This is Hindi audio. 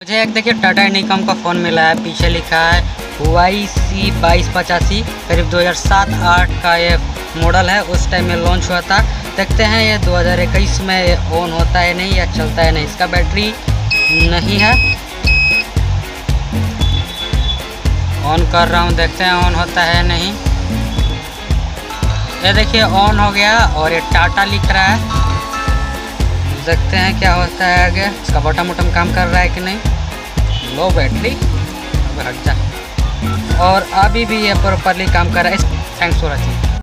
मुझे एक देखिए टाटा इनिकॉम का फ़ोन मिला है, पीछे लिखा है वाई सी बाईस पचासी, करीब 2007-8 का ये मॉडल है, उस टाइम में लॉन्च हुआ था। देखते हैं ये 2021 में ऑन होता है नहीं या चलता है नहीं, इसका बैटरी नहीं है। ऑन कर रहा हूँ, देखते हैं ऑन होता है नहीं। ये देखिए ऑन हो गया और ये टाटा लिख रहा है। देखते हैं क्या होता है आगे। इसका बटन वटम काम कर रहा है कि नहीं? लो बैटरी हट जा। और अभी भी ये प्रॉपरली काम कर रहा है। Thanks for watching